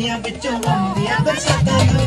California with you on the other